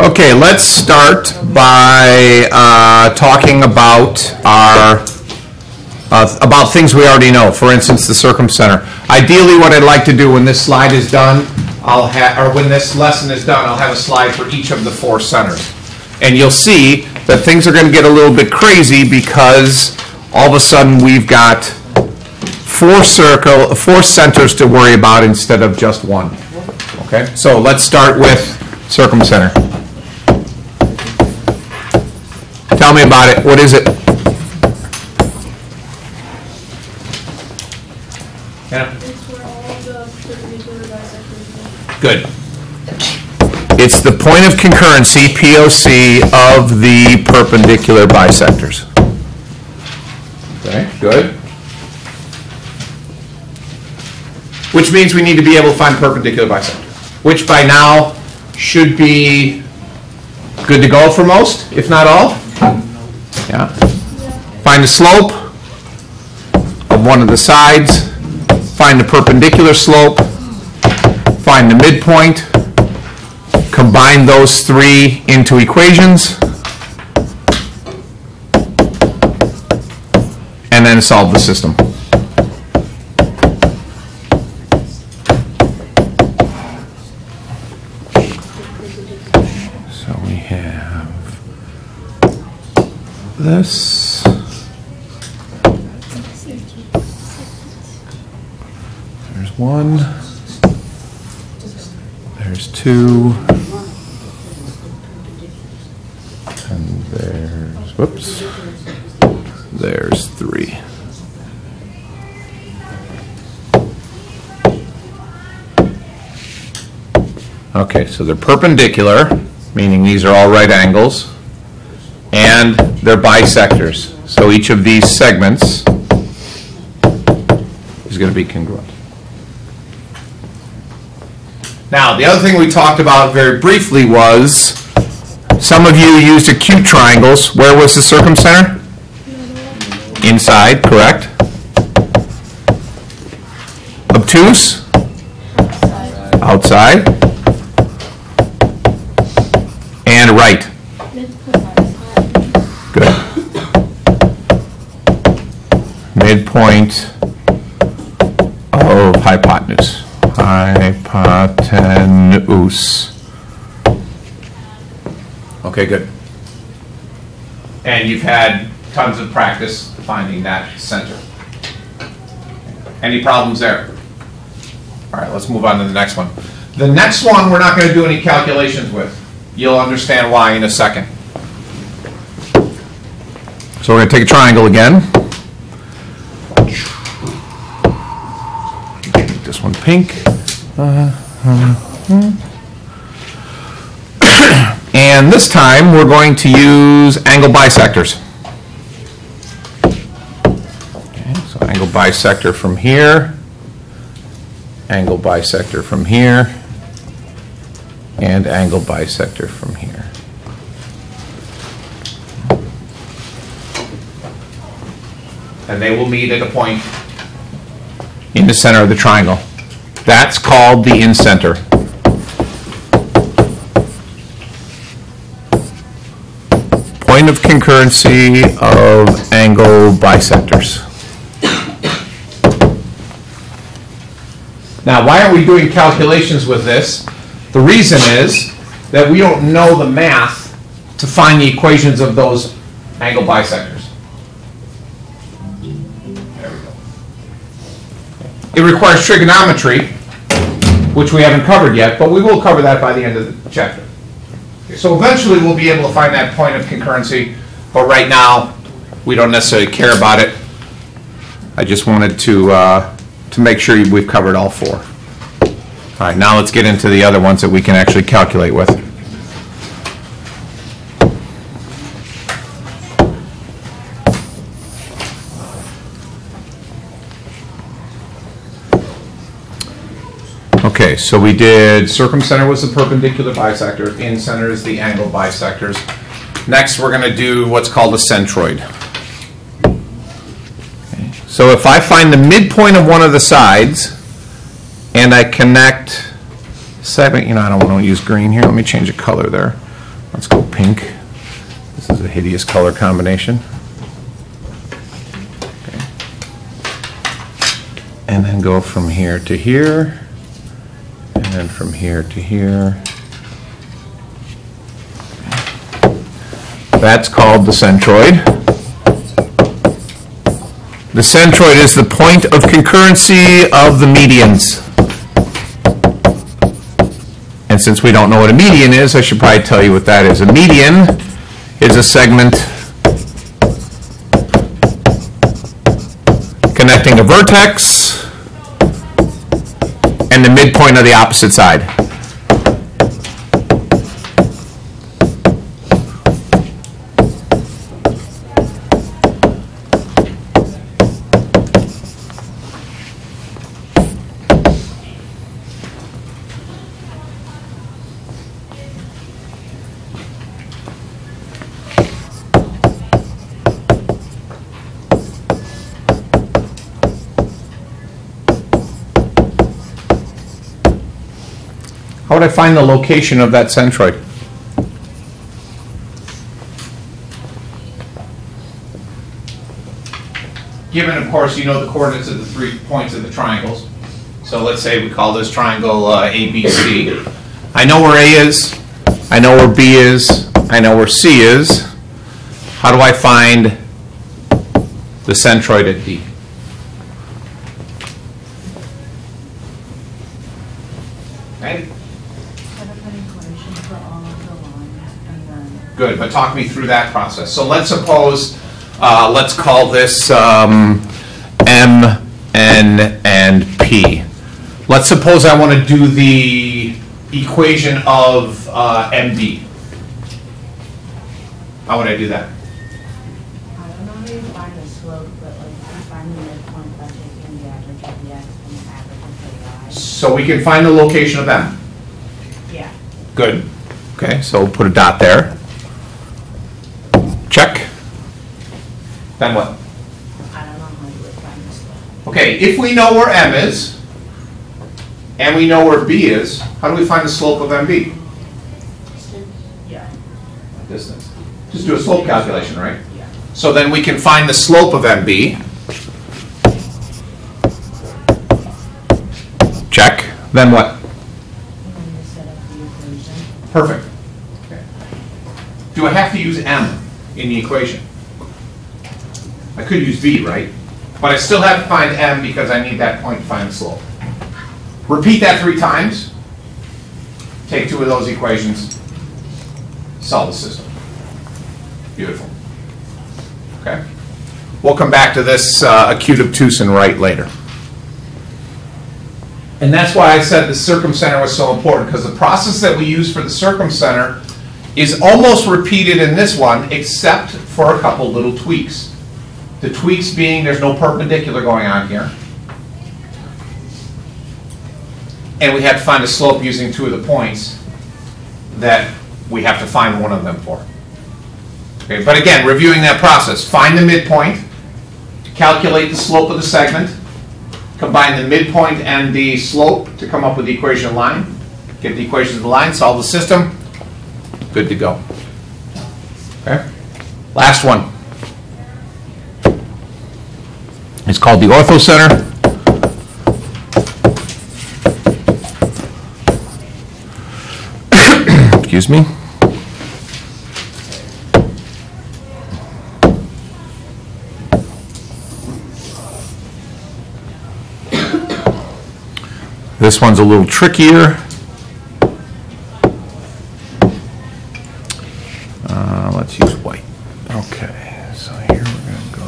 Okay, let's start by uh, talking about our, uh, about things we already know. For instance, the circumcenter. Ideally, what I'd like to do when this slide is done, I'll have, or when this lesson is done, I'll have a slide for each of the four centers. And you'll see that things are going to get a little bit crazy because all of a sudden we've got four circle, four centers to worry about instead of just one. Okay, so let's start with circumcenter. Tell me about it. What is it? Yeah. It's where all the perpendicular bisectors are. Good. It's the point of concurrency, POC, of the perpendicular bisectors. Okay, good. Which means we need to be able to find perpendicular bisector, which by now should be good to go for most, if not all. Yeah. Find the slope of one of the sides, find the perpendicular slope, find the midpoint, combine those three into equations, and then solve the system. So we have this. There's one. There's two. And there's, whoops. There's three. Okay, so they're perpendicular, meaning these are all right angles, and they're bisectors. So each of these segments is going to be congruent. Now, the other thing we talked about very briefly was, some of you used acute triangles. Where was the circumcenter? Inside, correct? Obtuse? Outside? And right? Good. Midpoint of hypotenuse. Hypotenuse. Okay, good. And you've had tons of practice finding that center. Any problems there? All right, let's move on to the next one. The next one, we're not going to do any calculations with. You'll understand why in a second. So we're going to take a triangle again. Make this pink. Uh, hmm. And this time, we're going to use angle bisectors. Okay, So angle bisector from here, angle bisector from here, and angle bisector from here. And they will meet at a point in the center of the triangle. That's called the in-center. Point of concurrency of angle bisectors. Now, why aren't we doing calculations with this? The reason is that we don't know the math to find the equations of those angle bisectors. There we go. It requires trigonometry, which we haven't covered yet, but we will cover that by the end of the chapter. So eventually, we'll be able to find that point of concurrency, but right now, we don't necessarily care about it. I just wanted to, uh, to make sure we've covered all four. All right, now let's get into the other ones that we can actually calculate with. Okay, so we did circumcenter was the perpendicular bisector, in-center is the angle bisectors. Next, we're going to do what's called a centroid. Okay, So if I find the midpoint of one of the sides, and I connect segment, you know, I don't want to use green here, let me change the color there. Let's go pink. This is a hideous color combination. And then go from here to here, and from here to here. That's called the centroid. The centroid is the point of concurrency of the medians. And since we don't know what a median is, I should probably tell you what that is. A median is a segment connecting a vertex and the midpoint of the opposite side. Find the location of that centroid? Given, of course, you know the coordinates of the three points of the triangles. So let's say we call this triangle uh, ABC. I know where A is, I know where B is, I know where C is. How do I find the centroid at D? Okay? Set up an equation for all of the lines and then Good, but talk me through that process. So let's suppose, uh, let's call this um, M, N, and P. Let's suppose I want to do the equation of uh, MB. How would I do that? I don't know how you find the slope, but like you find the midpoint by taking the average of the x and the average of the y. So we can find the location of M. Yeah. Good. Okay, so we'll put a dot there. Check. Then what? I don't know how you would find the slope. Okay, if we know where M is, and we know where B is, how do we find the slope of MB? Yeah, Distance. Just do a slope calculation, right? yeah. So then we can find the slope of MB. Check. Then what? And then set up the equation. Perfect. Do I have to use M in the equation? I could use V, right? But I still have to find M because I need that point to find the slope. Repeat that three times. Take two of those equations. Solve the system. Beautiful. Okay? We'll come back to this uh, acute obtuse and right later. And that's why I said the circumcenter was so important, because the process that we use for the circumcenter is almost repeated in this one, except for a couple little tweaks. The tweaks being there's no perpendicular going on here. And we have to find a slope using two of the points that we have to find one of them for. Okay, but again, reviewing that process, find the midpoint, calculate the slope of the segment, combine the midpoint and the slope to come up with the equation of line, get the equation of the line, solve the system, good to go. Okay? Last one. It's called the Ortho Center. Excuse me. This one's a little trickier. Uh, let's use white. Okay, so here we're gonna go.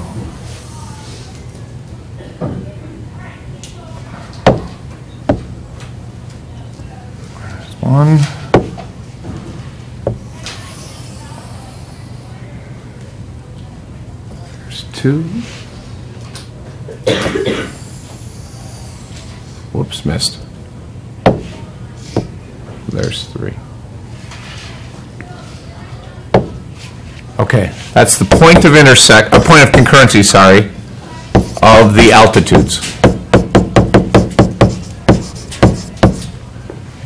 There's one. There's two. Whoops, missed. There's three. Okay, that's the point of intersect, a point of concurrency, sorry, of the altitudes.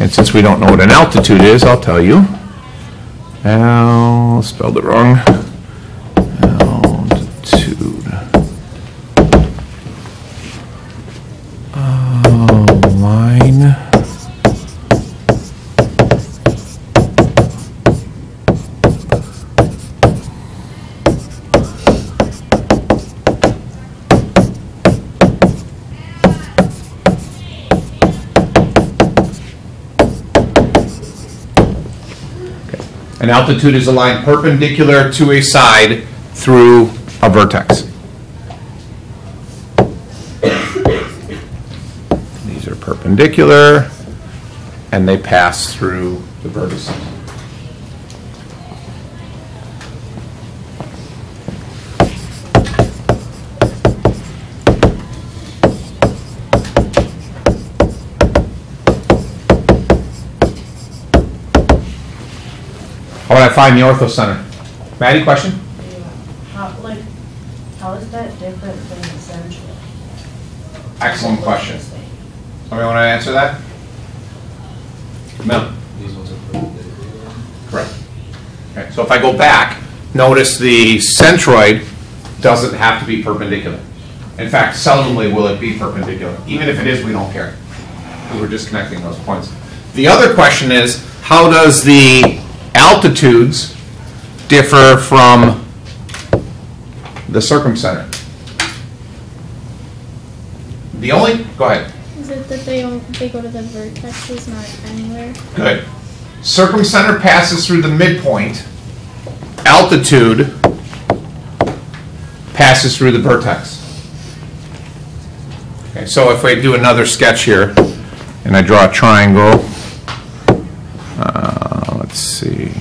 And since we don't know what an altitude is, I'll tell you. Al, spelled it wrong. Altitude is a line perpendicular to a side through a vertex. These are perpendicular, and they pass through the vertices. How find the ortho center? Maddie, question? Yeah. How, like, how is that different than the centroid? Excellent question. Somebody want to answer that? Mel? These ones are perpendicular. Correct. Okay, so if I go back, notice the centroid doesn't have to be perpendicular. In fact, seldomly will it be perpendicular. Even if it is, we don't care, because we're just connecting those points. The other question is, how does the altitudes differ from the circumcenter? The only, go ahead. Is it that they they go to the vertexes, not anywhere? Good. Circumcenter passes through the midpoint. Altitude passes through the vertex. Okay, so if I do another sketch here, and I draw a triangle, uh, let's see.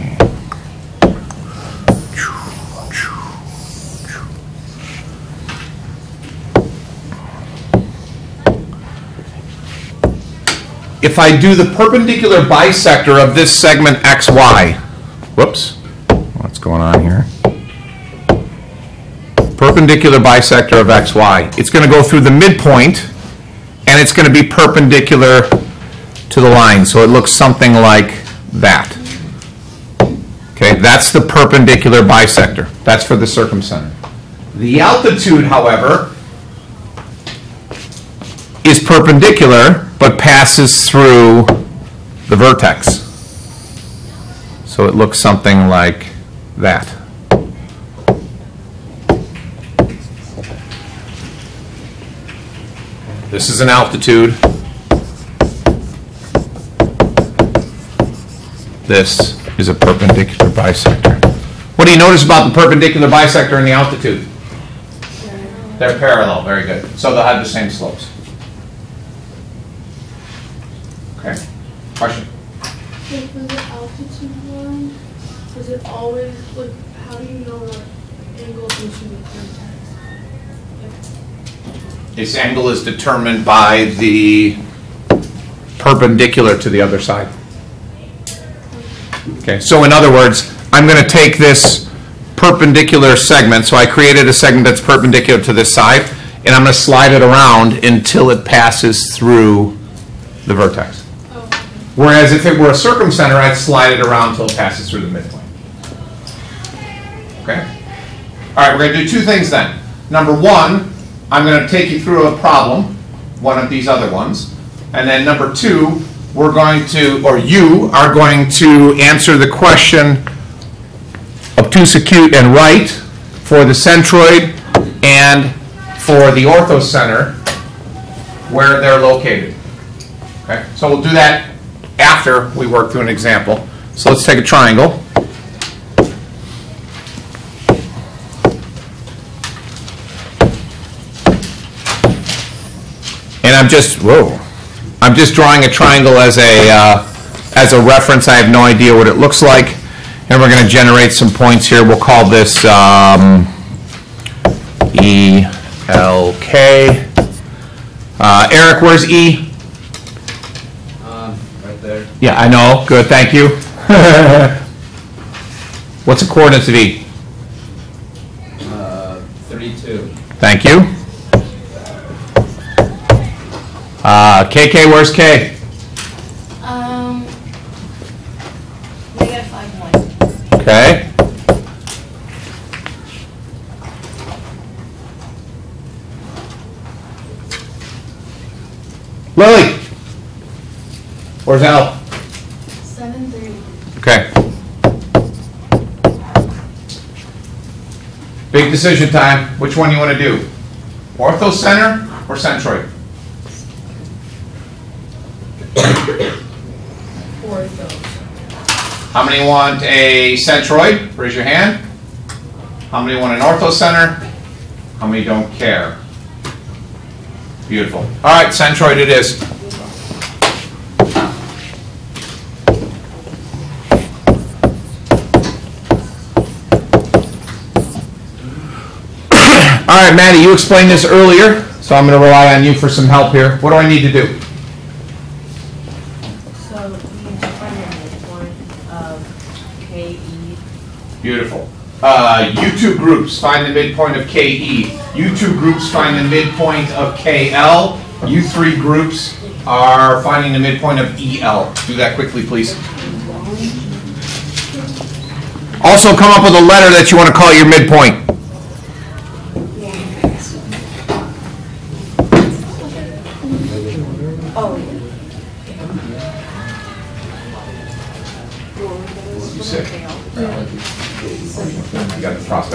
If I do the perpendicular bisector of this segment XY, whoops, what's going on here? Perpendicular bisector of XY, it's going to go through the midpoint, and it's going to be perpendicular to the line, so it looks something like that. Okay, that's the perpendicular bisector. That's for the circumcenter. The altitude, however, is perpendicular, but passes through the vertex. So it looks something like that. This is an altitude. This is a perpendicular bisector. What do you notice about the perpendicular bisector and the altitude? They're parallel, very good. So they'll have the same slopes. Okay, question? Like, altitude it always, like, how do you know what angle the vertex? Its angle is determined by the perpendicular to the other side. Okay, so in other words, I'm going to take this perpendicular segment, so I created a segment that's perpendicular to this side, and I'm going to slide it around until it passes through the vertex. Whereas if it were a circumcenter, I'd slide it around until it passes through the midpoint. Okay? All right, we're going to do two things then. Number one, I'm going to take you through a problem, one of these other ones. And then number two, we're going to, or you are going to answer the question obtuse, acute, and right for the centroid and for the orthocenter, where they're located. Okay, so we'll do that after we work through an example. So let's take a triangle. And I'm just, whoa, I'm just drawing a triangle as a, uh, as a reference. I have no idea what it looks like. And we're going to generate some points here. We'll call this um, E, L, K. Uh, Eric, where's E? Right there. Yeah, I know. Good, thank you. What's the coordinates of E? Uh, thirty-two. Thank you. Uh, KK, where's K? Um, five points. Okay. Lily? Where's Al? Seven thirty. Okay. Big decision time. Which one you want to do? Ortho center or centroid? Ortho. How many want a centroid? Raise your hand. How many want an ortho center? How many don't care? Beautiful. All right, centroid it is. All right, Maddie, you explained this earlier, so I'm going to rely on you for some help here. What do I need to do? So you need to find your midpoint of KE. Beautiful. Uh, U2 groups find the midpoint of KE. U2 groups find the midpoint of KL. U3 groups are finding the midpoint of EL. Do that quickly, please. Also, come up with a letter that you want to call your midpoint.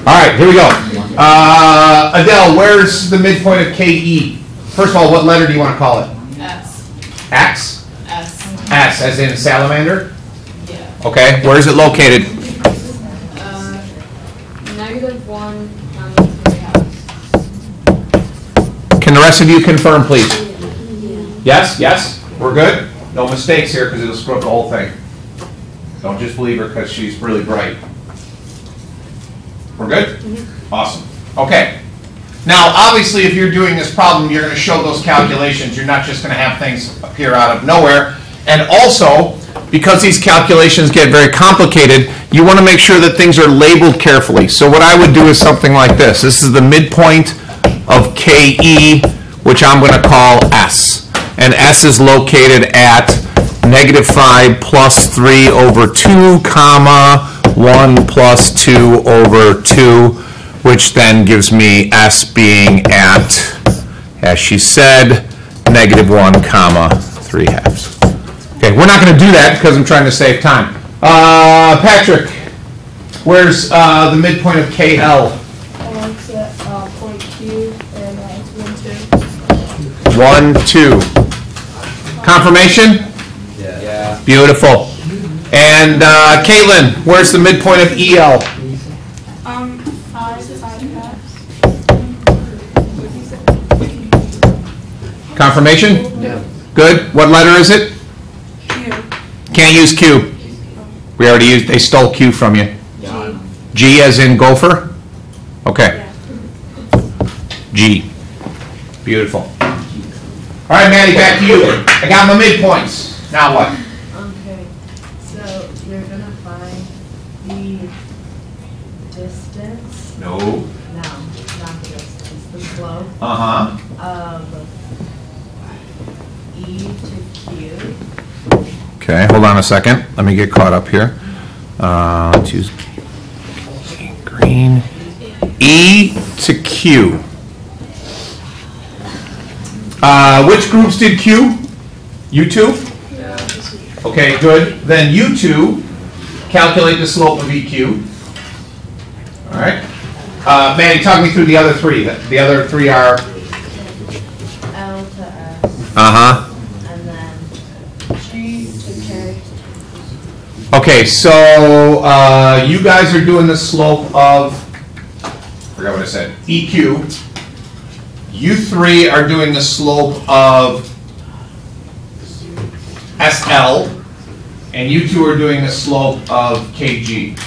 All right, here we go. Uh, Adele, where's the midpoint of KE? First of all, what letter do you want to call it? S. X? S. S, as in salamander? Yeah. Okay, where is it located? Uh, negative one on the three house. Can the rest of you confirm, please? Yes, yes, we're good? No mistakes here, because it'll screw up the whole thing. Don't just believe her because she's really bright. We're good? Mm-hmm. Awesome. Okay. Now, obviously, if you're doing this problem, you're gonna show those calculations. You're not just gonna have things appear out of nowhere. And also, because these calculations get very complicated, you wanna make sure that things are labeled carefully. So what I would do is something like this. This is the midpoint of KE, which I'm gonna call S. And S is located at negative five plus three over two, comma, one plus two over two, which then gives me S being at, as she said, negative one, comma, three halves. Okay, we're not gonna do that because I'm trying to save time. Uh, Patrick, where's, uh, the midpoint of KL? It's at, uh, point Q and, uh, it's one, two. One, two. Confirmation? Yeah. Beautiful. And uh, Caitlin, where's the midpoint of EL? Um, five, five. Confirmation? Yeah. Good. What letter is it? Q. Can't use Q. We already used, they stole Q from you. G G as in gopher? Okay. G. Beautiful. All right, Maddie, back to you. I got my midpoints. Now what? Okay, so you're gonna find the distance, No. no, not the distance, the slope Uh-huh. of E to Q. Okay, hold on a second. Let me get caught up here. Uh, let's use green. E to Q. Uh, which groups did Q? You two? Yeah. Okay, good. Then you two calculate the slope of EQ. All right. Uh, Manny, talk me through the other three. The the other three are? L to S, Uh-huh. and then G to K. Okay, so, uh, you guys are doing the slope of, forgot what I said, EQ. You three are doing the slope of SL, and you two are doing the slope of KG.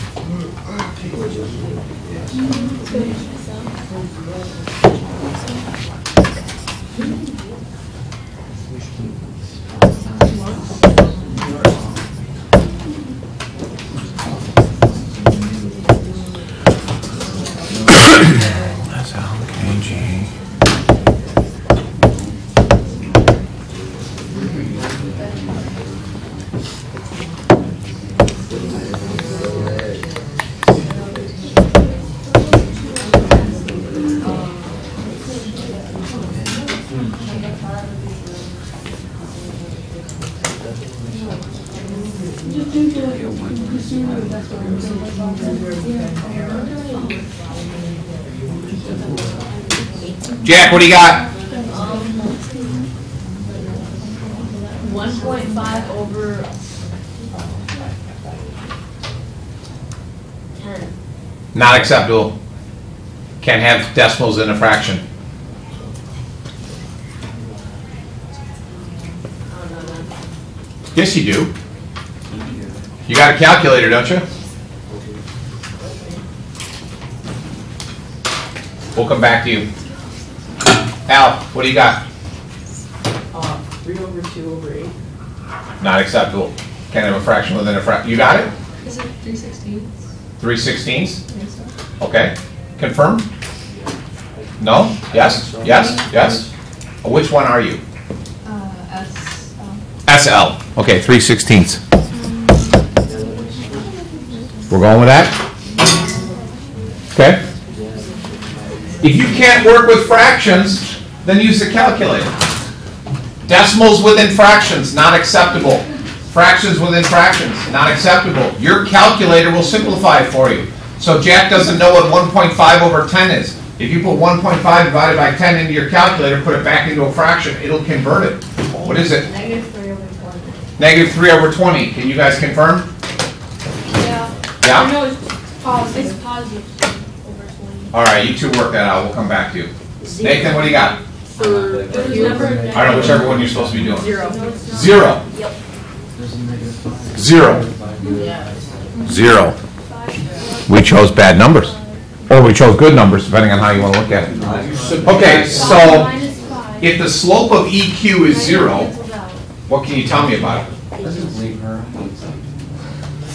Jack, what do you got? One point five over ten. Not acceptable. Can't have decimals in a fraction. I don't know then. Yes, you do. You got a calculator, don't you? We'll come back to you. Al, what do you got? Uh, three over two over eight. Not acceptable. Can't have a fraction within a fraction. You got it? Is it three sixteen? Three sixteenths? Okay. Confirm? No? Yes? Yes? Yes? Which one are you? Uh, S, um, SL. Okay, three sixteenths. We're going with that? Okay. If you can't work with fractions, then use the calculator. Decimals within fractions, not acceptable. Fractions within fractions, not acceptable. Your calculator will simplify it for you. So Jack doesn't know what 1.5 over 10 is. If you put 1.5 divided by 10 into your calculator, put it back into a fraction, it'll convert it. What is it? Negative three over twenty. Negative 3 over 20. Can you guys confirm? yeah. Yeah? No, it's positive, it's positive. All right, you two work that out. We'll come back to you. Nathan, what do you got? For But there's never don't know, whichever one you're supposed to be doing. zero. No, it's not. Zero. Zero. Yeah. Zero. We chose bad numbers. Or we chose good numbers, depending on how you want to look at it. Okay, so minus if the slope of EQ is zero, what can you tell me about it?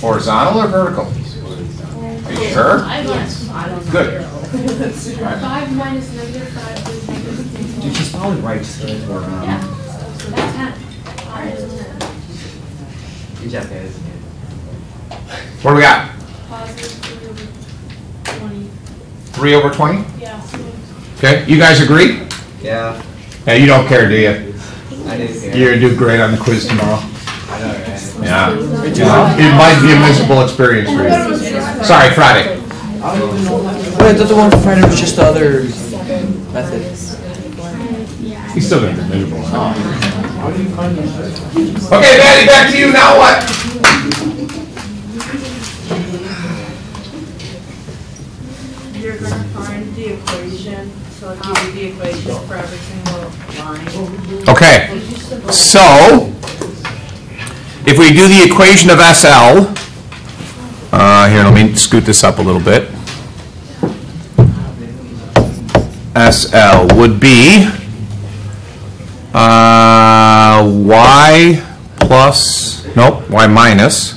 Horizontal or vertical? Are you sure? Five minus five. Good. Five minus negative five is negative ten. Dude, she's probably right, just kidding. Um, yeah, so that's ten. Five is ten. Good job, guys. What do we got? Positive three over twenty. Three over 20? Yeah, Okay, you guys agree? Yeah, Yeah, you don't care, do you? I did care. You're gonna do great on the quiz tomorrow. I know, right? Yeah. It might be a miserable experience for you. Sorry, Friday. Wait, the one for Friday was just the other method. He's still gonna be miserable. Okay, Maddie, back to you, now what? You're gonna find the equation, so I'll give you the equation for every single line. Okay, so, if we do the equation of SL, uh, here, let me scoot this up a little bit. SL would be, uh, y plus, nope, y minus,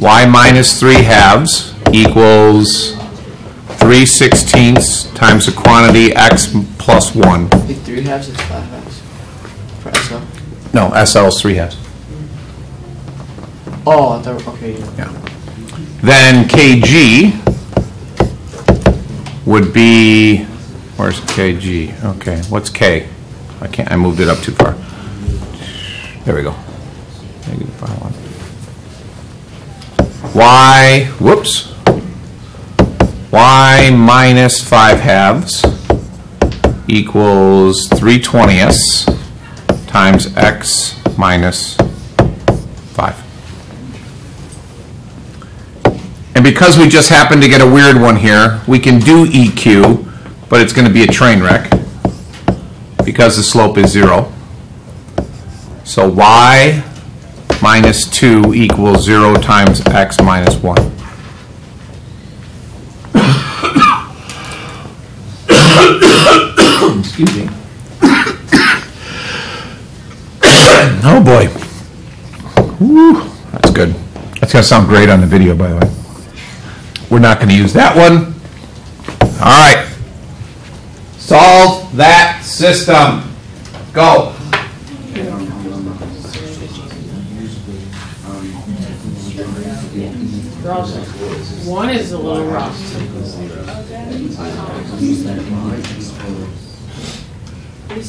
y minus 3 halves equals 3 sixteenths times the quantity x plus 1. The three halves is five halves. For SL. No, SL is 3 halves. Oh, I thought, okay. Yeah. Then KG would be, where's KG? Okay, what's K? I can't, I moved it up too far. There we go. Y, whoops. Y minus 5 halves equals 3 twentieths times x minus 5. And because we just happened to get a weird one here, we can do EQ, but it's gonna be a train wreck because the slope is zero. So y minus 2 equals 0 times x minus 1. Excuse me. Oh, boy. Whew, That's good. That's gonna sound great on the video, by the way. We're not gonna use that one. All right. Solve that system. Go. One is a little rough.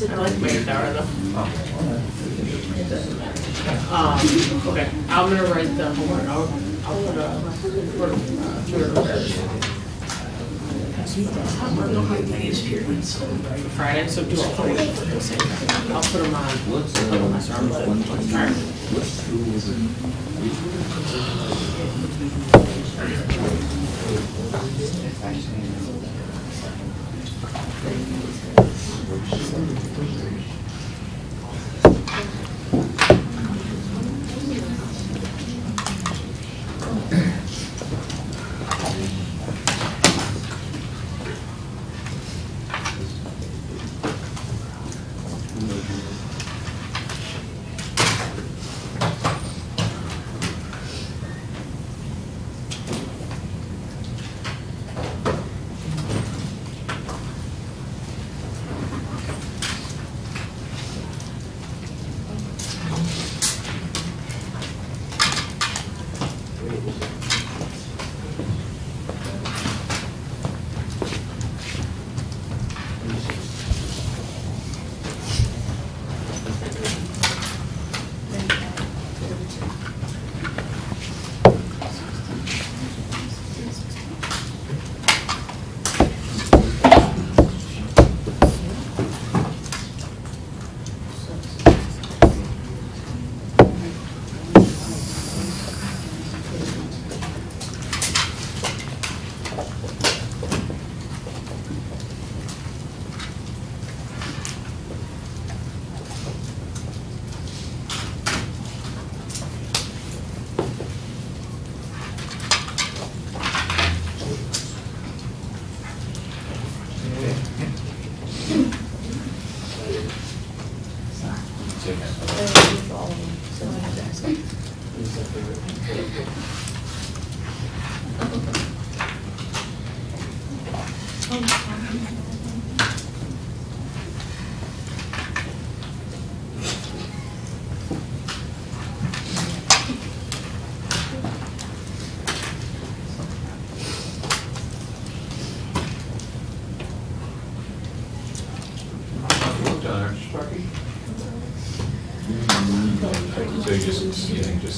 I like Mayflower though. Um, okay, I'm gonna write the homework, I'll, I'll put a, put a, uh, tutor prepared. Friday, so do all three at the same time. I'll put them on. Alright. So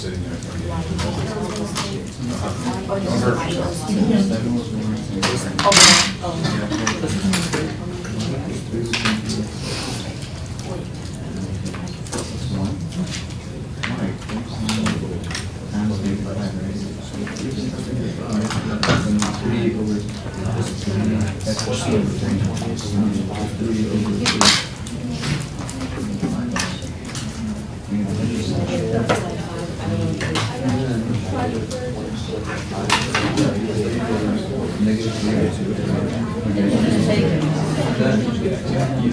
sitting there. Next, yeah. You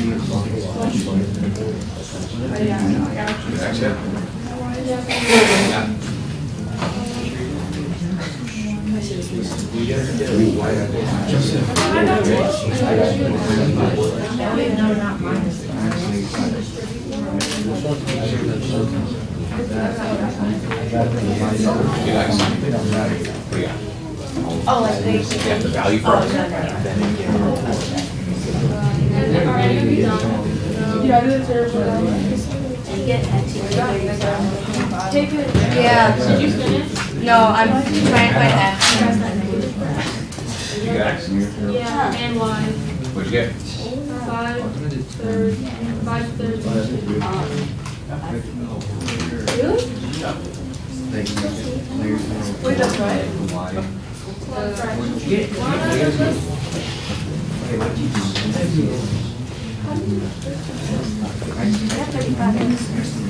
like some? What do you got? Oh, like they. Yeah, the value first. Yeah, this is terrible. Take it. Yeah, Did you finish? no, I'm trying to find X. You got X? Yeah, and Y. What'd you get? Five, third, five, third. Wait, that's right. Oh. Three sixteenths divided by thirty-five.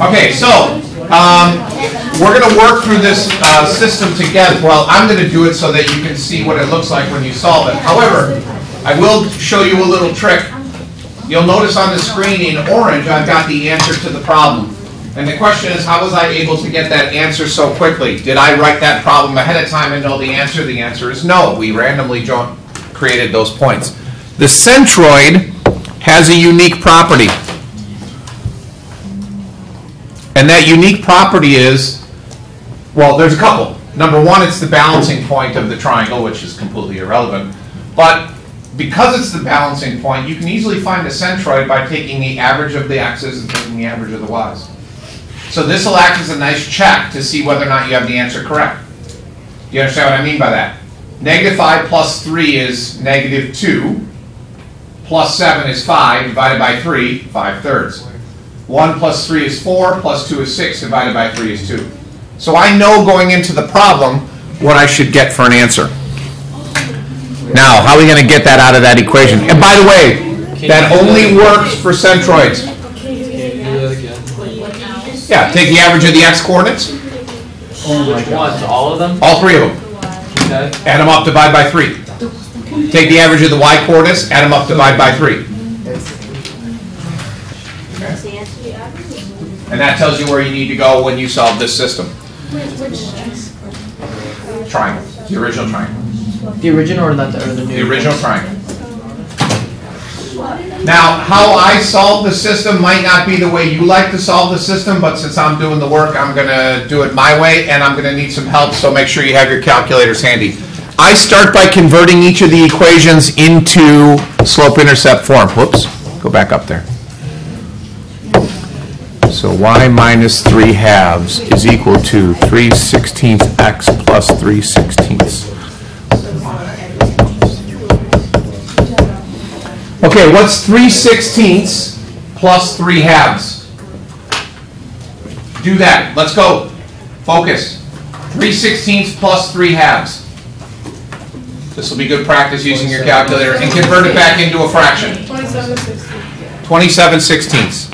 Okay, so, um, we're gonna work through this, uh, system together. Well, I'm gonna do it so that you can see what it looks like when you solve it. However, I will show you a little trick. You'll notice on the screen in orange, I've got the answer to the problem. And the question is, how was I able to get that answer so quickly? Did I write that problem ahead of time and know the answer? The answer is no. We randomly created those points. The centroid has a unique property. And that unique property is, well, there's a couple. Number one, it's the balancing point of the triangle, which is completely irrelevant. But because it's the balancing point, you can easily find the centroid by taking the average of the x's and taking the average of the y's. So this will act as a nice check to see whether or not you have the answer correct. Do you understand what I mean by that? Negative 5 plus 3 is negative 2, plus 7 is 5, divided by 3, 5 thirds. 1 plus 3 is 4, plus 2 is 6, divided by 3 is 2. So I know going into the problem what I should get for an answer. Now, how are we going to get that out of that equation? And by the way, that only works for centroids. Can you do that again? Yeah, take the average of the x coordinates, Which ones, all of them? all three of them, add them up, divide by three. Take the average of the y coordinates, add them up, divide by three. And that tells you where you need to go when you solve this system. Which triangle, the original triangle, The original or not the, or the new? the original triangle. Now, how I solve the system might not be the way you like to solve the system, but since I'm doing the work, I'm gonna do it my way, and I'm gonna need some help, so make sure you have your calculators handy. I start by converting each of the equations into slope-intercept form. Whoops, go back up there. So y minus 3 halves is equal to 3 sixteenths x plus 3 sixteenths. Okay, what's 3 sixteenths plus 3 halves? Do that, let's go. Focus. 3 sixteenths plus 3 halves. This will be good practice using your calculator and convert it back into a fraction. Twenty-seven sixty. 27 sixteenths.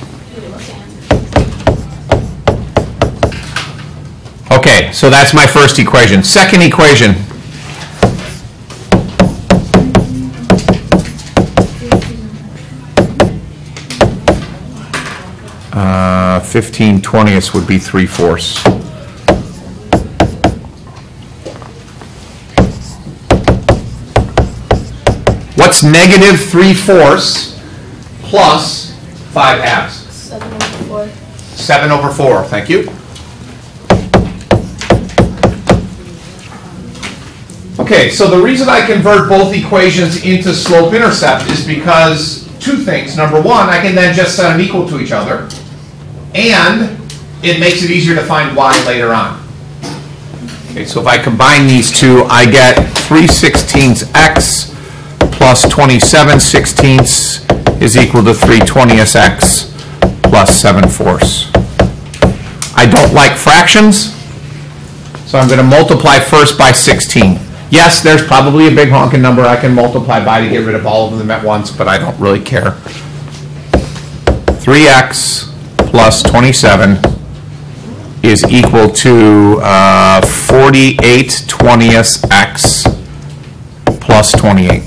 Okay, so that's my first equation. Second equation. Uh, 15 twentieths would be 3 fourths. What's negative 3 fourths plus 5 halves? Seven over four. 7 over 4, thank you. Okay, so the reason I convert both equations into slope-intercept is because two things. Number one, I can then just set them equal to each other, and it makes it easier to find y later on. Okay, so if I combine these two, I get 3 sixteenths x plus 27 sixteenths is equal to 3 twentieths x plus 7 fourths. I don't like fractions, so I'm going to multiply first by 16. Yes, there's probably a big honking number I can multiply by to get rid of all of them at once, but I don't really care. 3x plus 27 is equal to uh, 48 twentieths x plus 28.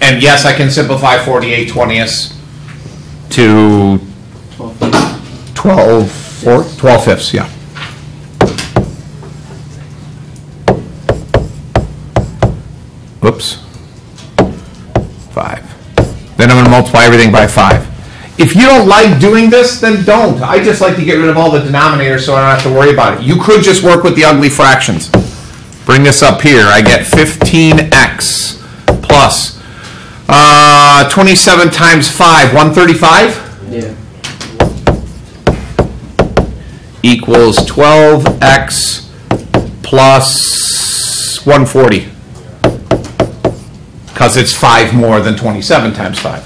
And yes, I can simplify 48 twentieths to 12 fourths, 12 fifths, yeah. Oops. Five. Then I'm gonna multiply everything by five. If you don't like doing this, then don't. I just like to get rid of all the denominators so I don't have to worry about it. You could just work with the ugly fractions. Bring this up here, I get fifteen x plus, uh, twenty-seven times five, one thirty-five? Yeah. equals 12x plus 140. Because it's 5 more than 27 times 5.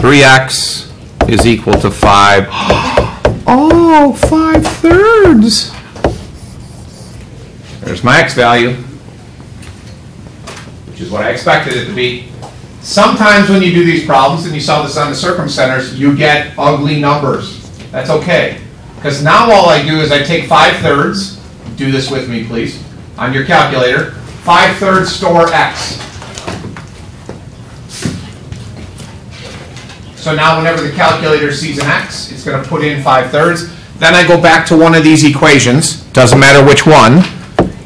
3x is equal to 5. Oh, 5 thirds. There's my x value, which is what I expected it to be. Sometimes when you do these problems, and you saw this on the circumcenters, you get ugly numbers. That's okay. Because now all I do is I take 5 thirds, do this with me please, on your calculator. 5 thirds store x. So now whenever the calculator sees an x, it's going to put in 5 thirds. Then I go back to one of these equations, doesn't matter which one,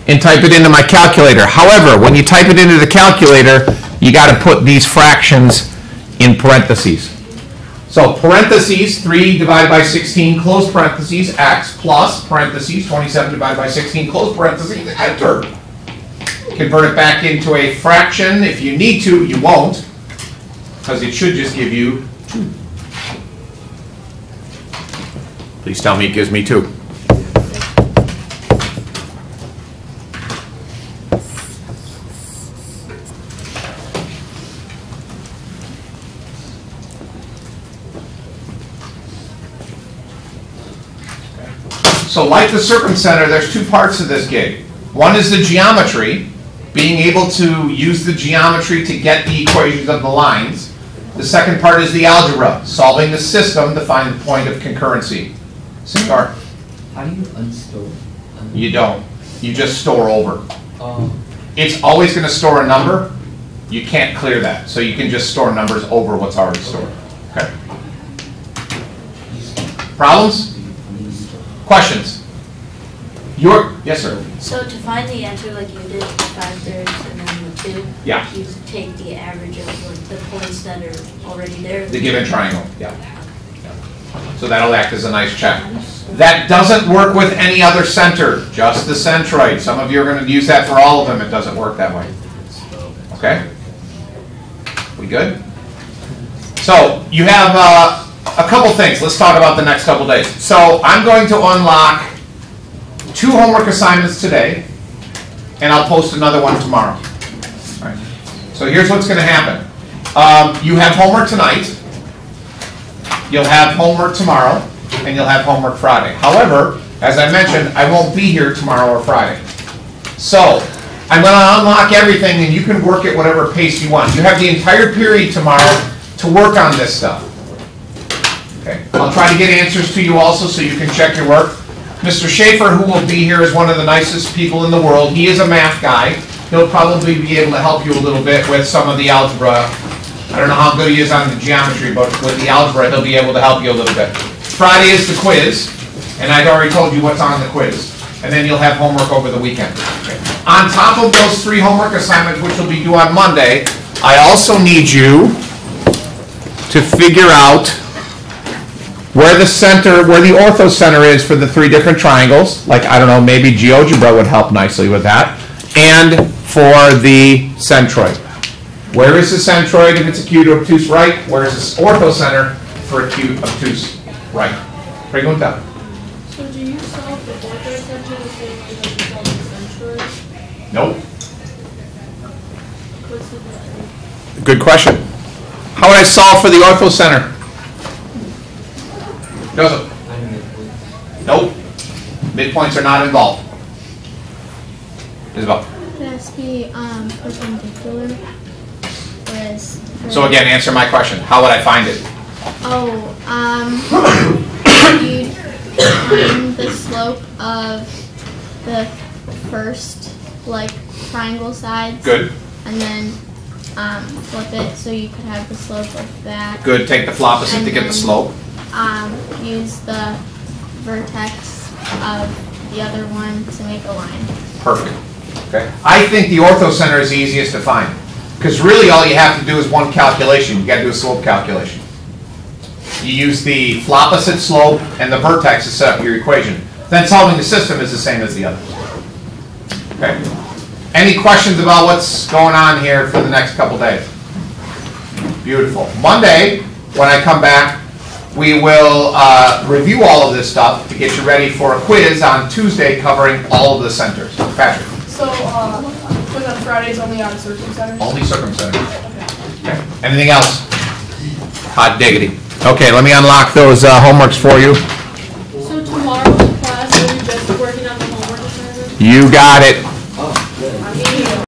and type it into my calculator. However, when you type it into the calculator, you got to put these fractions in parentheses. So parentheses, 3 divided by 16, close parentheses, x, plus parentheses, 27 divided by 16, close parentheses, enter. Convert it back into a fraction. If you need to, you won't, because it should just give you 2. Please tell me it gives me 2. So like the circumcenter, there's two parts of this gig. One is the geometry, being able to use the geometry to get the equations of the lines. The second part is the algebra, solving the system to find the point of concurrency. Cigar, How do you unstore? you don't. You just store over. Um, It's always going to store a number. You can't clear that. So you can just store numbers over what's already stored. Okay. Problems? Questions? Your, yes, sir. So to find the answer like you did, the five thirds and then the two? Yeah. You take the average of like the points that are already there? The given triangle, yeah. So that'll act as a nice check. That doesn't work with any other center, just the centroid. Some of you are going to use that for all of them. It doesn't work that way. Okay? We good? So you have uh, a couple things. Let's talk about the next couple days. So I'm going to unlock two homework assignments today, and I'll post another one tomorrow. So here's what's going to happen. Um, You have homework tonight. You'll have homework tomorrow, and you'll have homework Friday. However, as I mentioned, I won't be here tomorrow or Friday. So, I'm gonna unlock everything, and you can work at whatever pace you want. You have the entire period tomorrow to work on this stuff. Okay, I'll try to get answers to you also, so you can check your work. Mr. Schaefer, who will be here, is one of the nicest people in the world. He is a math guy. He'll probably be able to help you a little bit with some of the algebra. I don't know how good he is on the geometry, but with the algebra, he'll be able to help you a little bit. Friday is the quiz, and I've already told you what's on the quiz. And then you'll have homework over the weekend. On top of those three homework assignments, which will be due on Monday, I also need you to figure out where the center, where the orthocenter is for the three different triangles, like, I don't know, maybe GeoGebra would help nicely with that, and for the centroid. Where is the centroid if it's acute or obtuse right? Where is the orthocenter for acute obtuse right? Pregunta. So do you solve the orthocenter the same way that you solve the centroid? Nope. Good question. How would I solve for the ortho Joseph? Nope. Midpoints are not involved. Isabel? It has to be um, perpendicular. So again, answer my question. How would I find it? Oh, um, you'd find the slope of the first, like, triangle sides. Good, And then, um, flip it so you could have the slope of that. good. Take the flopposite to get the slope. Um, use the vertex of the other one to make a line. Perfect. Okay? I think the orthocenter is the easiest to find, because really all you have to do is one calculation, you gotta do a slope calculation. You use the flopposite slope and the vertex to set up your equation. Then solving the system is the same as the other. Okay? Any questions about what's going on here for the next couple days? Beautiful. Monday, when I come back, we will uh, review all of this stuff to get you ready for a quiz on Tuesday covering all of the centers. Patrick, So, uh, was on Fridays only on circumcenters? only circumstances. Okay. Okay. Anything else? Hot diggity. Okay, let me unlock those uh, homeworks for you. So tomorrow's class, are we just working on the homework assignment? You got it.